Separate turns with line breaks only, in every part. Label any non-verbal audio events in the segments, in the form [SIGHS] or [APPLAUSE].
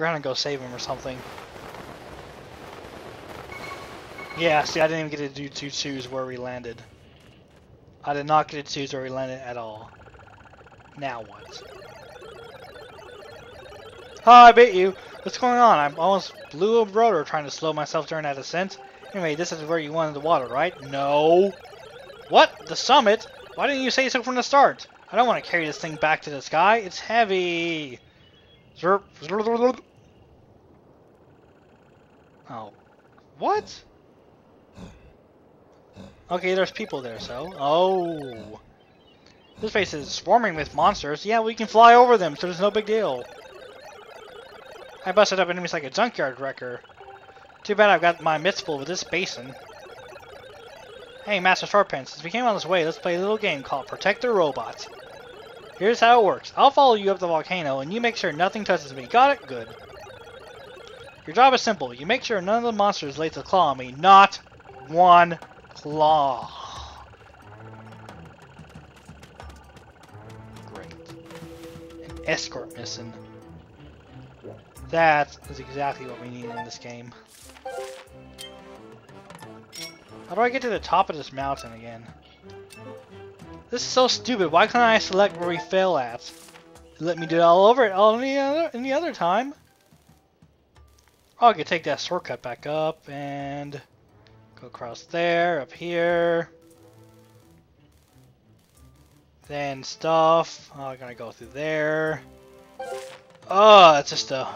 We're gonna go save him or something. Yeah, see, I didn't even get to do to choose where we landed. I did not get to choose where we landed at all. Now what? Oh, I beat you. What's going on? I almost blew a rotor trying to slow myself during that ascent. Anyway, this is where you wanted the water, right? No. What? The summit? Why didn't you say so from the start? I don't want to carry this thing back to the sky. It's heavy. Zerp. Oh. What? Okay, there's people there, so. Oh. This place is swarming with monsters. Yeah, we can fly over them, so there's no big deal. I busted up enemies like a junkyard wrecker. Too bad I've got my mitts full with this basin. Hey, Master Sharpens, since we came on this way, let's play a little game called Protect the Robot. Here's how it works. I'll follow you up the volcano, and you make sure nothing touches me. Got it? Good. Your job is simple. You make sure none of the monsters lays a claw on me. Not one claw. Great. An escort mission. That is exactly what we need in this game. How do I get to the top of this mountain again? This is so stupid. Why can't I select where we fail at? Let me do it all over it all any other any other time. Oh, I can take that shortcut back up and go across there, up here. Then stuff. Oh, I'm gonna go through there. Oh, it's just a.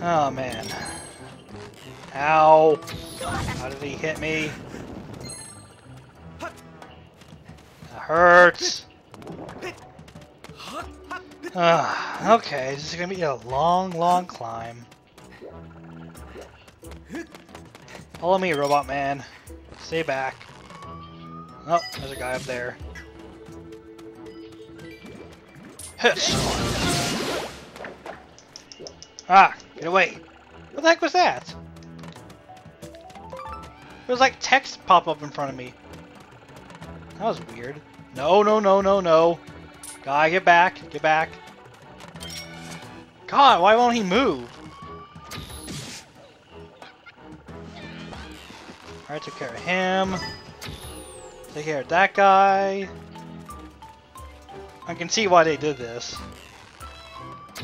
Oh man. Ow! How did he hit me? That hurts! Uh, okay, this is gonna be a long, long climb. Follow me, Robot Man. Stay back. Oh, there's a guy up there. Hiss! Ah, get away. What the heck was that? There was like text pop up in front of me. That was weird. No, no, no, no, no. Guy, get back. Get back. God, why won't he move? Alright, took care of him. Take care of that guy. I can see why they did this.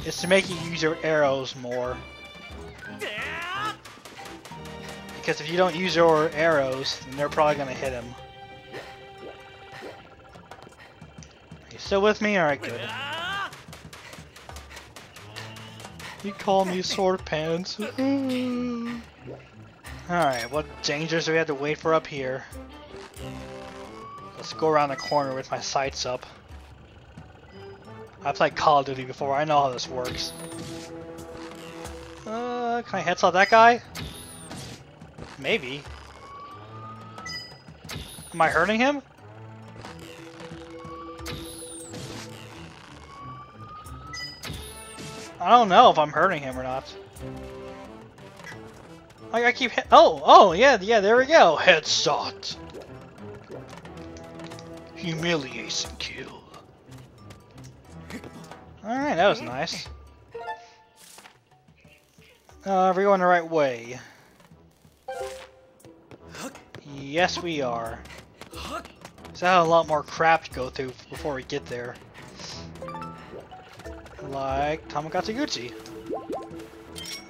It's to make you use your arrows more. Because if you don't use your arrows, then they're probably going to hit him. Are you still with me? Alright, good. You call me sword pants. [LAUGHS] Alright, what dangers do we have to wait for up here? Let's go around the corner with my sights up. I played Call of Duty before, I know how this works. Uh, can I headshot that guy? Maybe. Am I hurting him? I don't know if I'm hurting him or not. I, I keep Oh, oh, yeah, yeah, there we go. Headshot. Humiliation kill. Alright, that was nice. Uh, are we going the right way? Yes, we are. So have a lot more crap to go through before we get there. Like Tamagotchi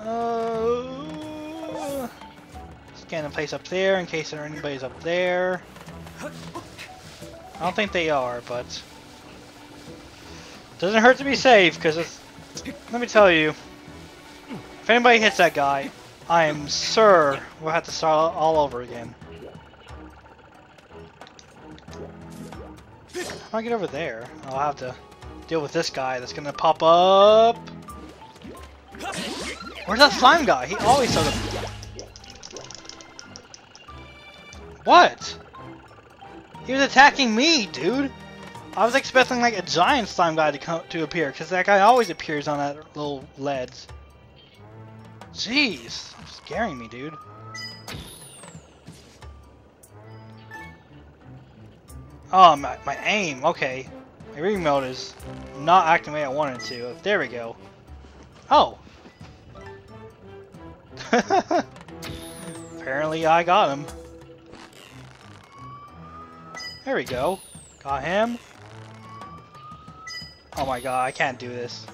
Uh, scan the place up there in case there anybody's up there. I don't think they are, but doesn't hurt to be safe because let me tell you, if anybody hits that guy, I am sure we'll have to start all over again. How do I get over there? I'll have to deal with this guy that's gonna pop up. Where's that slime guy? He always does it. What? He was attacking me, dude. I was expecting like a giant slime guy to come to appear, because that guy always appears on that little ledge. Jeez, scaring me, dude. Oh, my, my aim, okay. My reading mode is not acting the way I wanted to. Oh, there we go. Oh. [LAUGHS] Apparently I got him. There we go. Got him. Oh my god, I can't do this.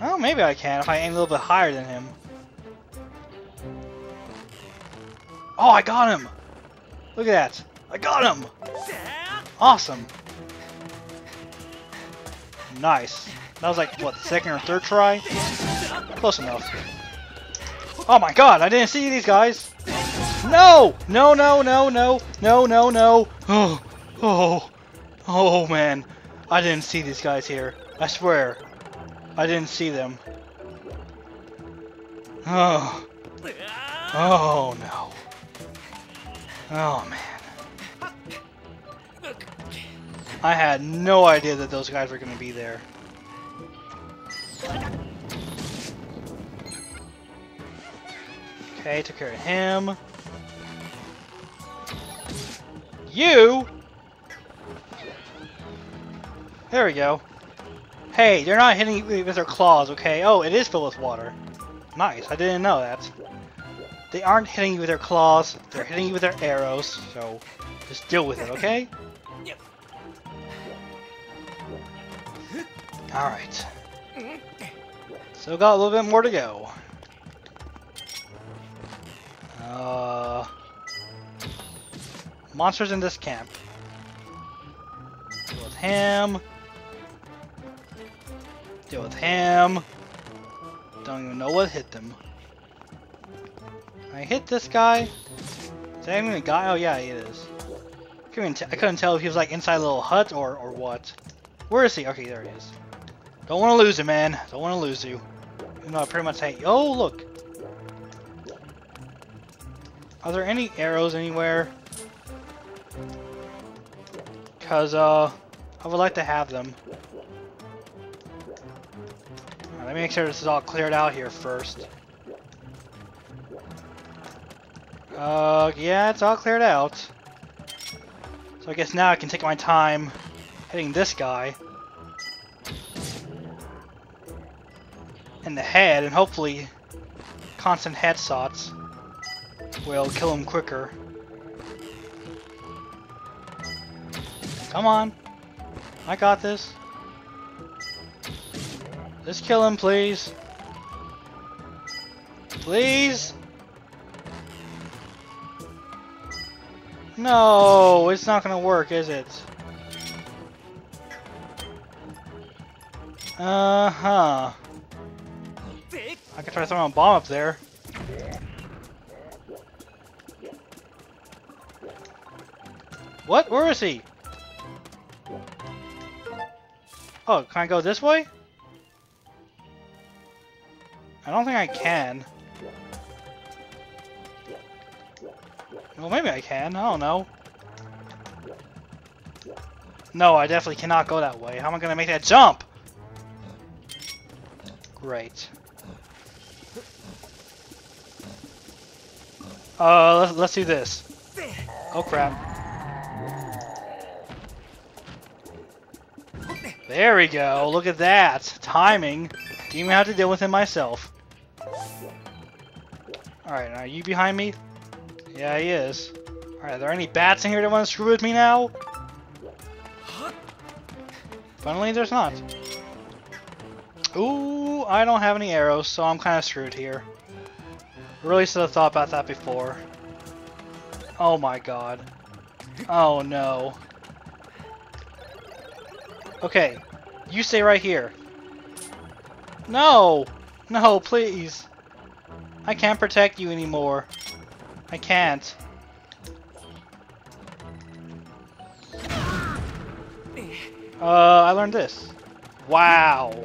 Oh, maybe I can if I aim a little bit higher than him. Oh, I got him! Look at that. I got him! Awesome. Nice. That was like, what, second or third try? Close enough. Oh my god, I didn't see these guys! No! No, no, no, no, no, no, no! Oh, oh, oh man. I didn't see these guys here. I swear. I didn't see them. Oh. Oh no. Oh man. I had no idea that those guys were going to be there. Okay, took care of him. You! There we go. Hey, they're not hitting you with their claws, okay? Oh, it is filled with water. Nice, I didn't know that. They aren't hitting you with their claws, they're hitting you with their arrows, so just deal with it, okay? Alright. Still got a little bit more to go. Uh, monsters in this camp. Deal with him. Deal with him. Don't even know what hit them. I hit this guy. Is that even a guy? Oh yeah, he is. Couldn't I couldn't tell if he was like inside a little hut or or what. Where is he? Okay, there he is. Don't want to lose you, man. Don't want to lose you. You know, I pretty much hate. you. Oh, look. Are there any arrows anywhere? Cause uh, I would like to have them. Right, let me make sure this is all cleared out here first. Uh, yeah, it's all cleared out. So I guess now I can take my time hitting this guy. In the head, and hopefully constant headshots will kill him quicker. Come on. I got this. Just kill him, please. Please? No, it's not gonna work, is it? Uh-huh. I could try throwing a bomb up there. What? Where is he? Oh, can I go this way? I don't think I can. Well, maybe I can. I don't know. No, I definitely cannot go that way. How am I going to make that jump? Great. Uh, let's, do this. Oh crap. There we go, look at that. Timing. Didn't even have to deal with him myself. Alright, are you behind me? Yeah, he is. Alright, are there any bats in here that want to screw with me now? Funnily, there's not. Ooh, I don't have any arrows, so I'm kind of screwed here. Really should have thought about that before. Oh my god. Oh no. Okay, you stay right here. No! No, please. I can't protect you anymore. I can't. Uh, I learned this. Wow.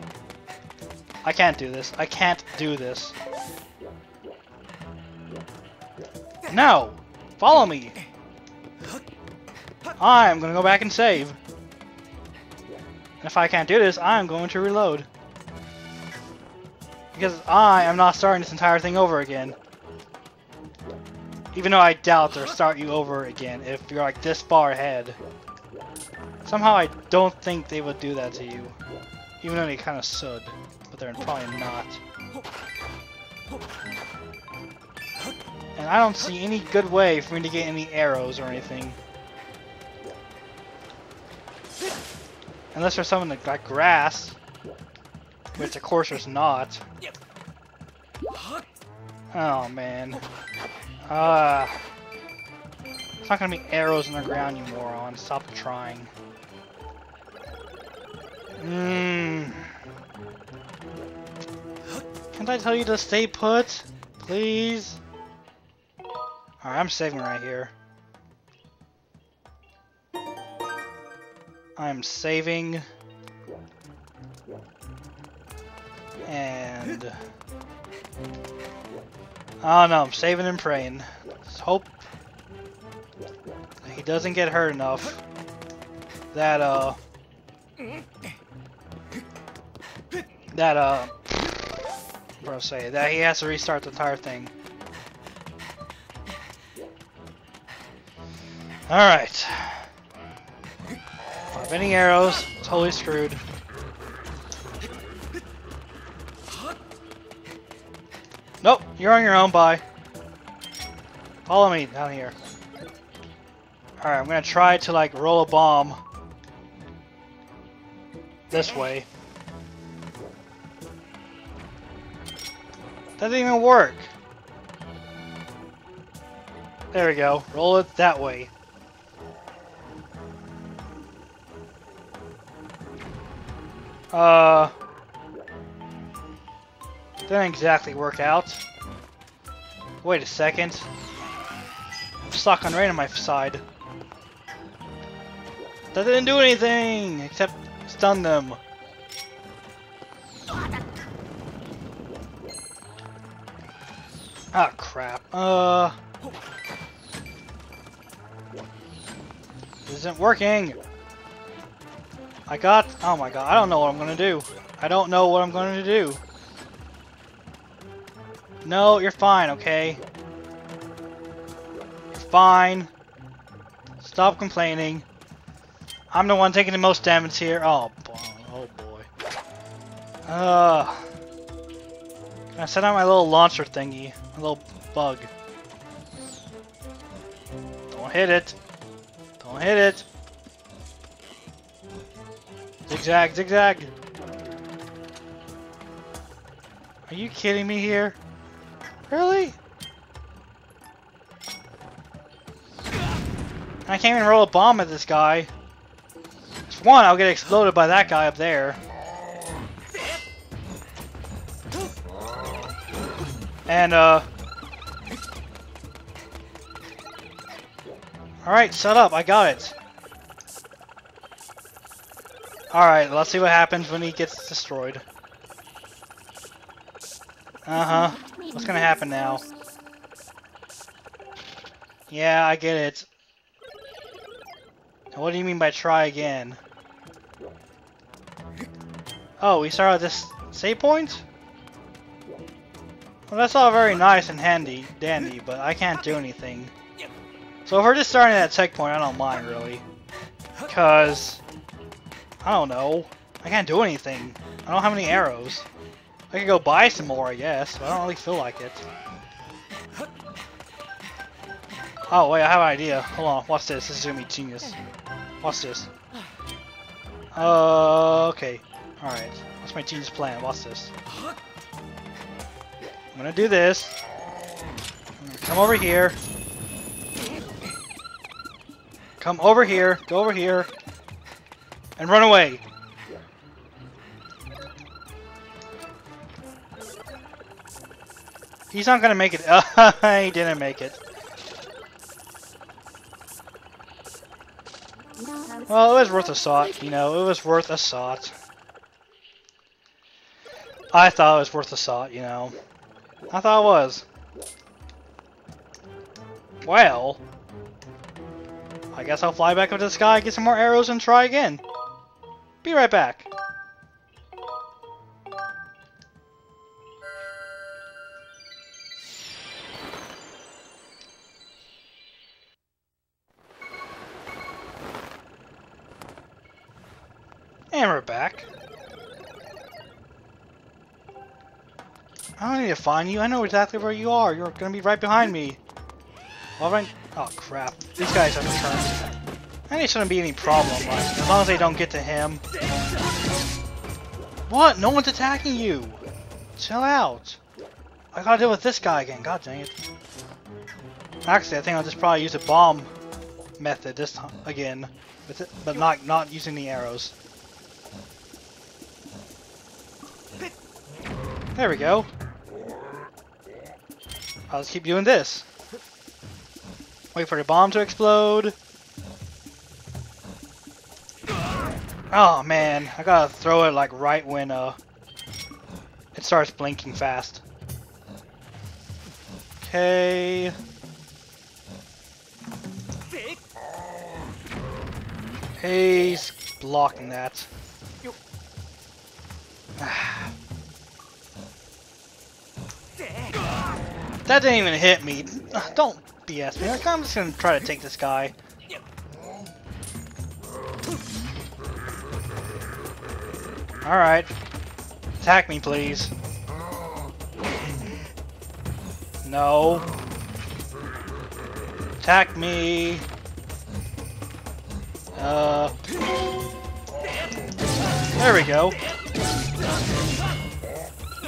I can't do this. I can't do this. No! Follow me! I'm gonna go back and save. And if I can't do this, I'm going to reload. Because I am not starting this entire thing over again. Even though I doubt they'll start you over again if you're like this far ahead. Somehow I don't think they would do that to you. Even though they kind of should. But they're probably not. And I don't see any good way for me to get any arrows or anything. Unless there's something like grass. Which of course there's not. Oh man. Ah. Uh, it's not gonna be arrows in the ground, you moron. Stop trying. Mmm. Can't I tell you to stay put? Please? Alright, I'm saving right here. I'm saving. And... Oh no, I'm saving and praying. Let's hope he doesn't get hurt enough that, uh... That, uh... Bro, say that he has to restart the entire thing. Alright. If any arrows, totally screwed. Nope, you're on your own, bye. Follow me down here. Alright, I'm gonna try to like roll a bomb this way. Didn't even work. There we go. Roll it that way. Uh... Didn't exactly work out. Wait a second. I'm stuck on right on my side. That didn't do anything! Except stun them. Ah, crap. Uh... This isn't working! I got... Oh my god, I don't know what I'm gonna do. I don't know what I'm gonna do. No, you're fine, okay? You're fine. Stop complaining. I'm the one taking the most damage here. Oh, boy. Oh, boy. Uh, can I set out my little launcher thingy? My little bug. Don't hit it. Don't hit it. Zigzag, zigzag. Are you kidding me here? Really? I can't even roll a bomb at this guy. For one, I'll get exploded by that guy up there. And, uh... Alright, shut up, I got it. Alright, let's see what happens when he gets destroyed. Uh-huh. What's gonna happen now? Yeah, I get it. What do you mean by try again? Oh, we start at this save point? Well, that's all very nice and handy, dandy, but I can't do anything. So if we're just starting at checkpoint, I don't mind, really. Because... I don't know. I can't do anything. I don't have any arrows. I could go buy some more, I guess, but I don't really feel like it. Oh, wait, I have an idea. Hold on, watch this. This is gonna be genius. Watch this. Uh, okay. Alright. What's my genius plan? Watch this. I'm gonna do this. Gonna come over here. Come over here. Go over here. And run away. He's not gonna make it. [LAUGHS] he didn't make it. Well, it was worth a shot, you know, it was worth a shot. I thought it was worth a shot, you know. I thought it was. Well, I guess I'll fly back up to the sky, get some more arrows, and try again. Be right back. And right back. I don't need to find you. I know exactly where you are. You're gonna be right behind me. Well, right... Oh, crap. These guys have. And it shouldn't be any problem, like, as long as they don't get to him. What? No one's attacking you! Chill out. I gotta deal with this guy again. God dang it. Actually, I think I'll just probably use a bomb method this time again, it, but not not using the arrows. There we go. I'll just keep doing this. Wait for the bomb to explode. Oh man, I gotta throw it like right when uh it starts blinking fast. Okay. He's blocking that. [SIGHS] that didn't even hit me. Don't BS me. I'm just gonna try to take this guy. Alright. Attack me, please. No. Attack me. Uh. There we go.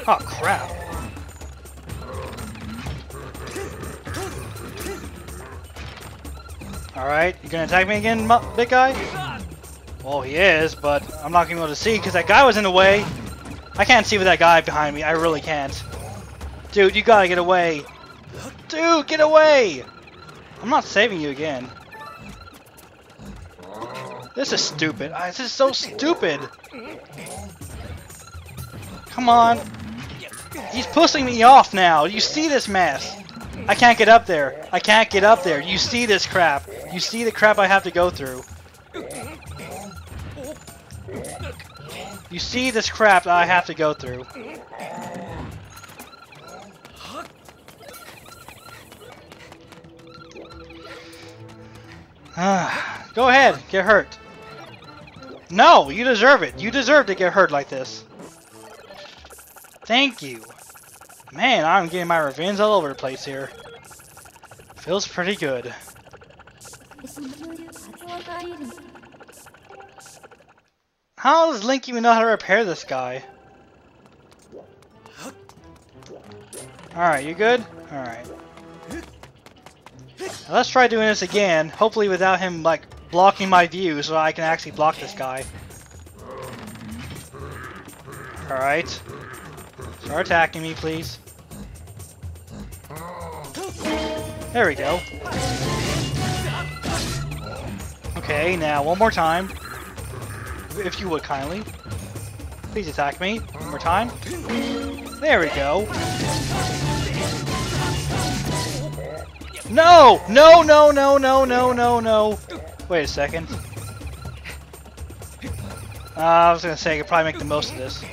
Oh, crap. Alright, you gonna attack me again, big guy? Well, he is, but I'm not gonna be able to see because that guy was in the way. I can't see with that guy behind me. I really can't. Dude, you gotta get away. Dude, get away! I'm not saving you again. This is stupid. Ah, this is so stupid. Come on. He's pushing me off now. You see this mess. I can't get up there. I can't get up there. You see this crap. You see the crap I have to go through. You see this crap that I have to go through. [SIGHS] go ahead, get hurt. No, you deserve it. You deserve to get hurt like this. Thank you. Man, I'm getting my revenge all over the place here. Feels pretty good. How does Link even know how to repair this guy? Alright, you good? Alright. Let's try doing this again, hopefully without him, like, blocking my view so I can actually block this guy. Alright. Start attacking me, please. There we go. Okay, now one more time if you would kindly. Please attack me. One more time. There we go. No! No, no, no, no, no, no, no. Wait a second. Uh, I was gonna say I could probably make the most of this.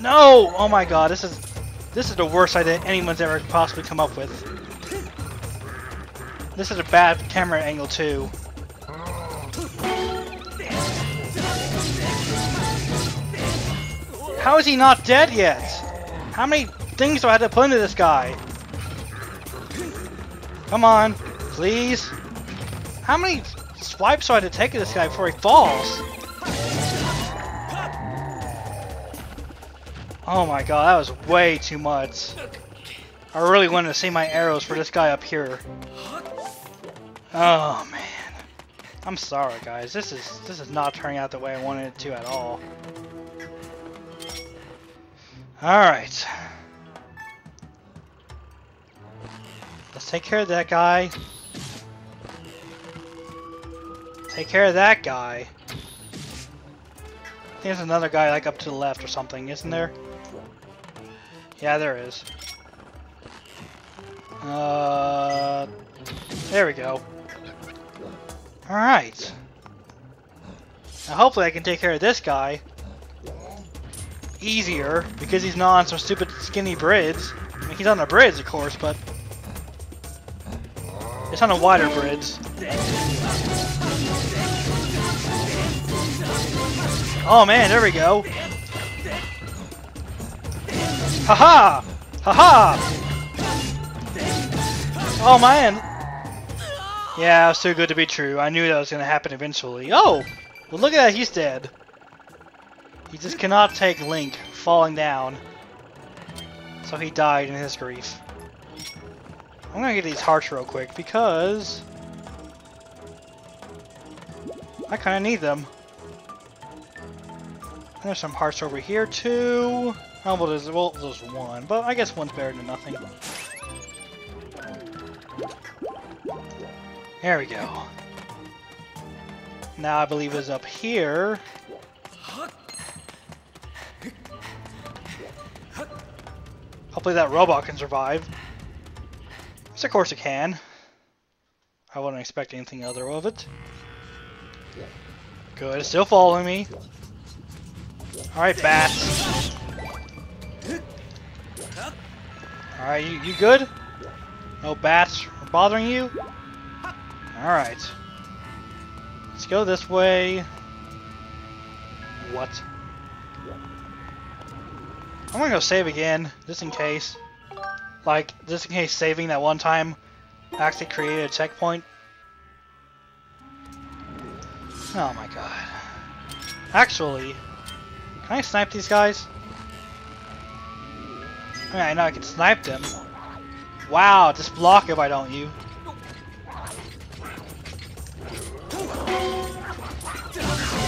No! Oh my god, this is this is the worst idea anyone's ever possibly come up with. This is a bad camera angle too. How is he not dead yet? How many things do I have to put into this guy? Come on, please. How many swipes do I have to take of this guy before he falls? Oh my god, that was way too much. I really wanted to see my arrows for this guy up here. Oh man. I'm sorry guys, this is this is not turning out the way I wanted it to at all. Alright. Let's take care of that guy. Take care of that guy. I think there's another guy like up to the left or something, isn't there? Yeah, there is. Uh, there we go. Alright. Now hopefully I can take care of this guy easier because he's not on some stupid skinny bridge. I mean, he's on a bridge, of course, but it's on a wider bridge. Oh man, there we go. Haha! Haha! Oh man! Yeah, it was too good to be true. I knew that was going to happen eventually. Oh! Well look at that, he's dead. He just cannot take Link falling down. So he died in his grief. I'm gonna get these hearts real quick because I kinda need them. There's some hearts over here too. Oh, well, there's, well, there's one, but I guess one's better than nothing. There we go. Now I believe it's up here. Hopefully that robot can survive. Yes, of course it can. I wouldn't expect anything other of it. Good, it's still following me. Alright, bats. Alright, you, you good? No bats bothering you? Alright. Let's go this way. What? I'm gonna go save again, just in case. Like, just in case saving that one time actually created a checkpoint. Oh my god. Actually, can I snipe these guys? I mean, I know I can snipe them. Wow, just block it, why don't you?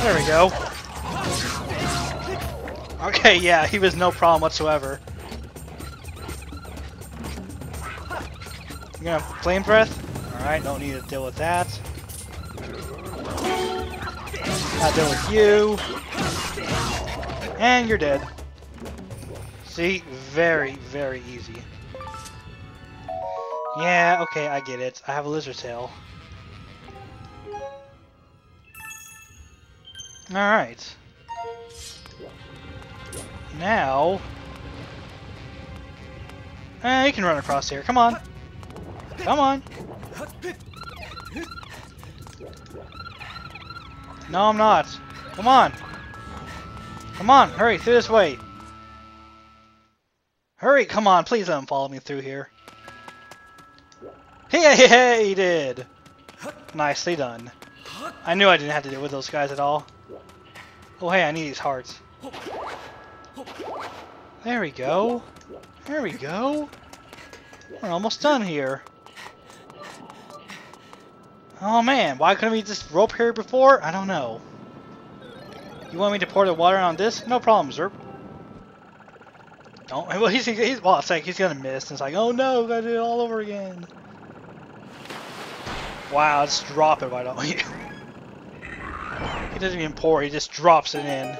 There we go. Okay, yeah, he was no problem whatsoever. You gonna flame breath? Alright, don't need to deal with that. Not deal with you. And you're dead. See? Very, very easy. Yeah, okay, I get it. I have a lizard tail. Alright. Now... Eh, you can run across here. Come on. Come on. No, I'm not. Come on. Come on, hurry, through this way. Hurry, come on, please let him follow me through here. Hey, hey, hey, he did. Nicely done. I knew I didn't have to deal with those guys at all. Oh, hey, I need these hearts. There we go. There we go. We're almost done here. Oh man, why couldn't we just rope here before? I don't know. You want me to pour the water on this? No problem, Zerp. Don't. [LAUGHS] Well, he's, he's well, it's like he's gonna miss. And it's like, oh no, gotta do it all over again. Wow, just drop it, why don't you? [LAUGHS] he doesn't even pour, he just drops it in.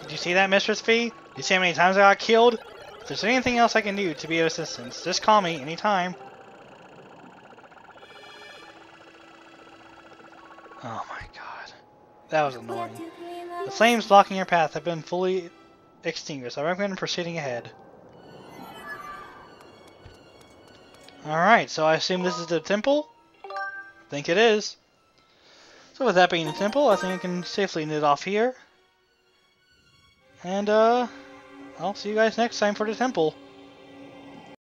Did you see that, Mistress Fi? Did you see how many times I got killed? If there's anything else I can do to be of assistance, just call me anytime. Oh my god. That was annoying. The flames blocking your path have been fully extinguished. I recommend proceeding ahead. Alright, so I assume this is the temple? I think it is. So with that being the temple, I think I can safely knit off here. And, uh, I'll see you guys next time for the temple.